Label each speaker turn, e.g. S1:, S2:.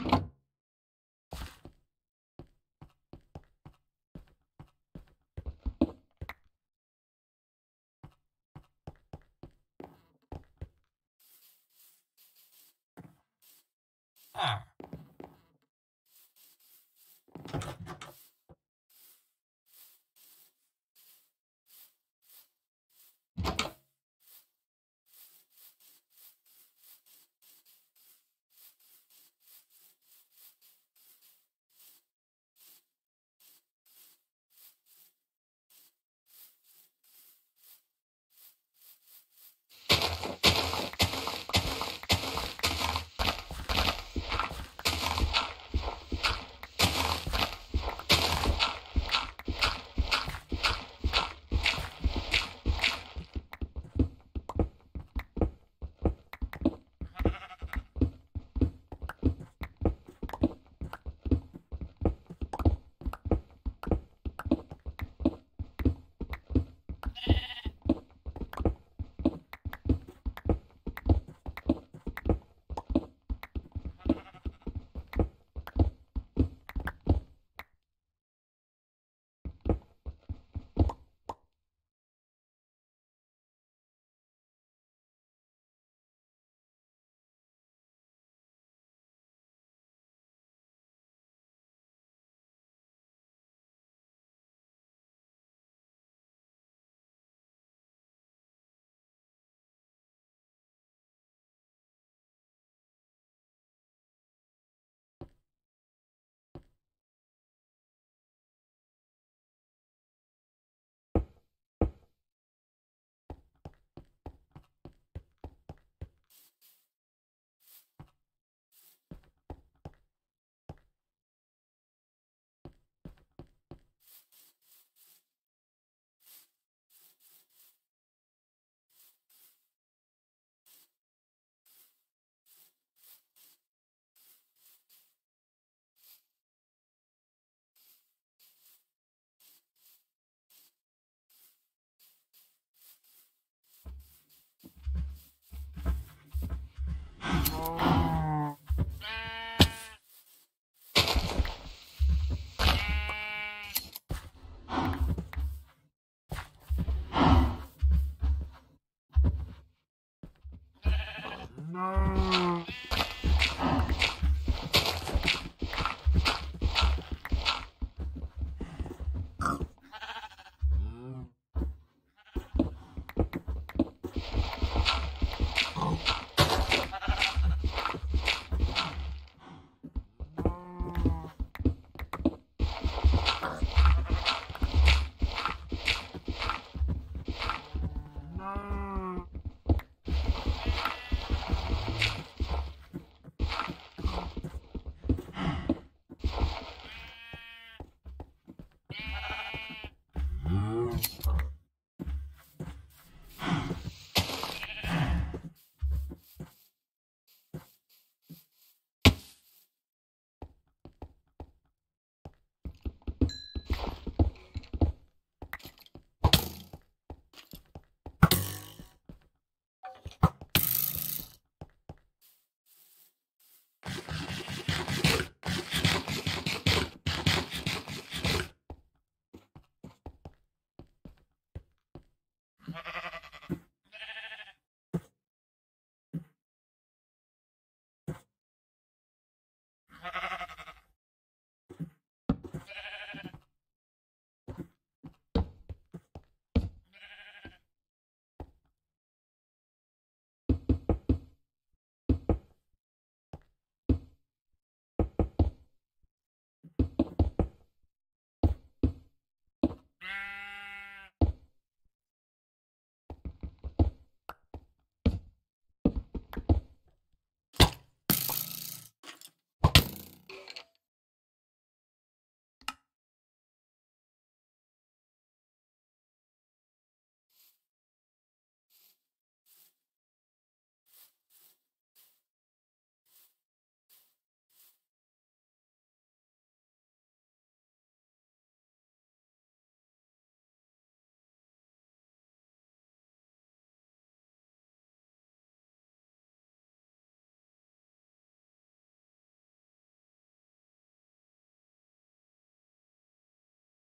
S1: you Ah.